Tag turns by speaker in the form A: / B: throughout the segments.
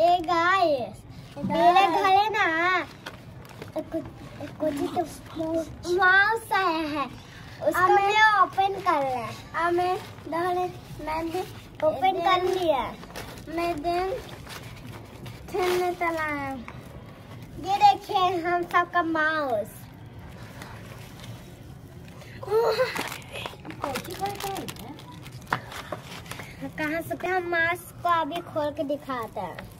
A: ए guys मेरे घर है ना कुछ तो माउस आया है उसको मैं ओपन कर रहा है अब मैं डले मैं ओपन कर लिया मैं दिन खेलने चला ये देखिए हम सबका माउस कहाँ से हम मास्क को अभी खोल के दिखाते हैं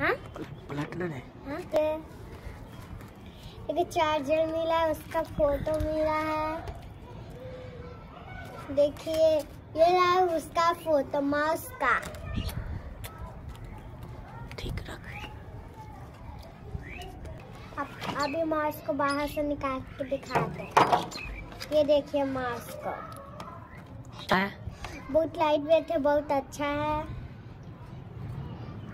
A: हाँ?
B: ना
A: हाँ? एक चार्जर मिला है उसका फ़ोटो मिला है। देखिए ये रहा उसका फ़ोटो माउस का।
B: ठीक रख
A: अब अभी माउस को बाहर से निकाल के दिखाते हैं। ये देखिए माउस को।
B: है।
A: बहुत लाइट वेट है बहुत अच्छा है।